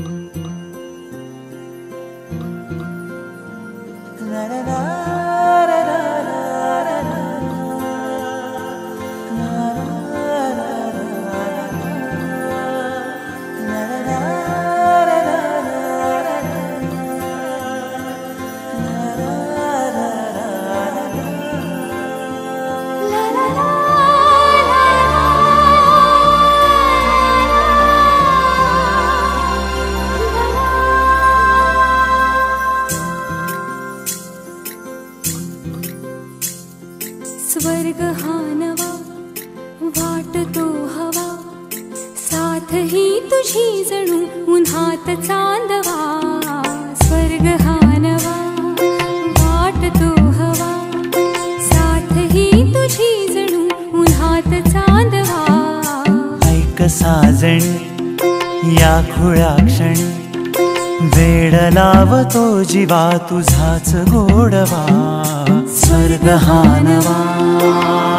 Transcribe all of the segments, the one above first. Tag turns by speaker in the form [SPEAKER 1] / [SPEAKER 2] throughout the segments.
[SPEAKER 1] Mm-hmm. स्वर्ग हा नवा वाटतो हवा. साथ ही तुझी जणू उन्हात चांदवा. स्वर्ग हा नवा वाटतो हवा. साथ ही तुझी जणू उन्हात चांदवा.
[SPEAKER 2] ऐक साजणी या खुळ्या क्षणी. वेड लावतो जीवा तुझाच गोडवा. स्वर्गः न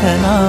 [SPEAKER 2] can I?